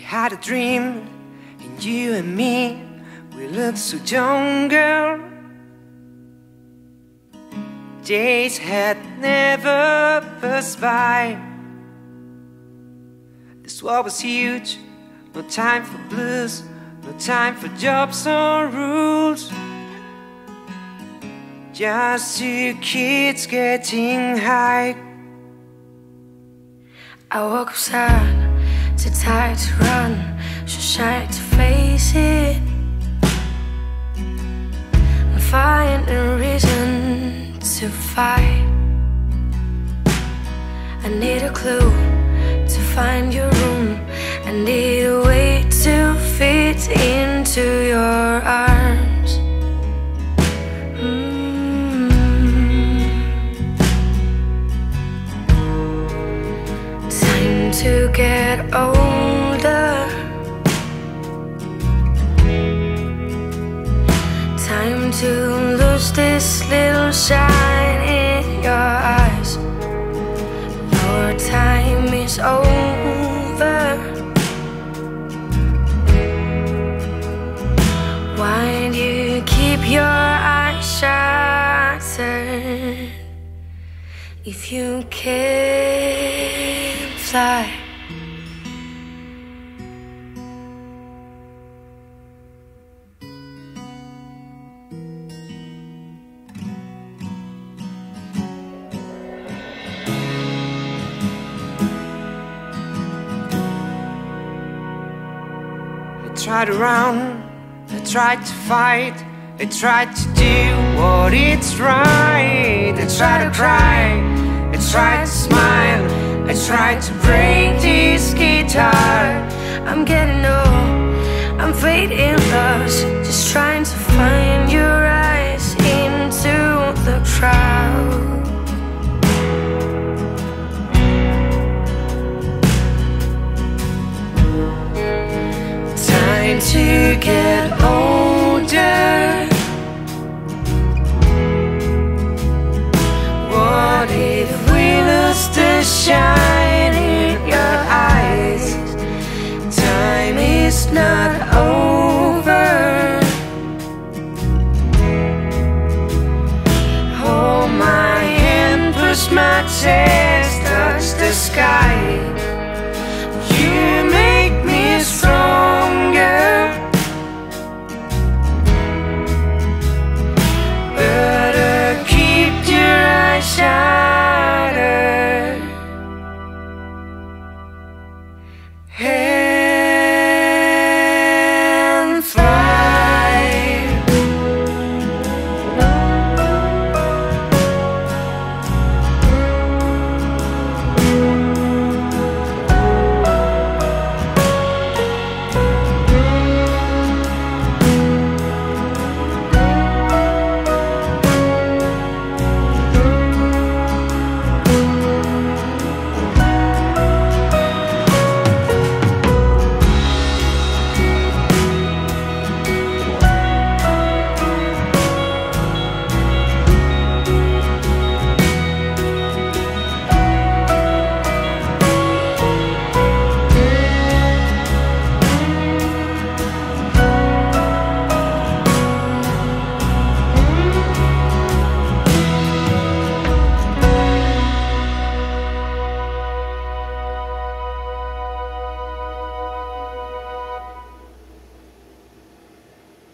had a dream, and you and me, we looked so young, girl. Days had never passed by. This world was huge, no time for blues, no time for jobs or rules. Just two kids getting high. I woke up sad, too tired to run, so shy to face it. And find a reason to fight. I need a clue to find your room. I need a way to fit into your arms. To get older. Time to lose this little shine in your eyes. Your time is over. Why do you keep your eyes shattered if you can't I tried to run, I tried to fight, I tried to do what is right. I tried to cry, I tried to smile, I tried to break this guitar. I'm getting old, I'm fading lost, just trying to find your eyes into the crowd. Time to get my chest touch the sky. You